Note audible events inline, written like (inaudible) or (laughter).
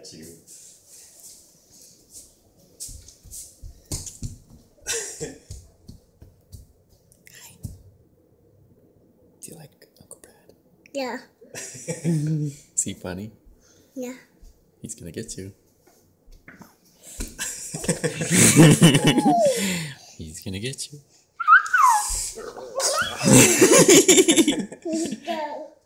at you. Do you like Uncle Brad? Yeah. (laughs) Is he funny? Yeah. He's gonna get you. (laughs) He's gonna get you. (laughs)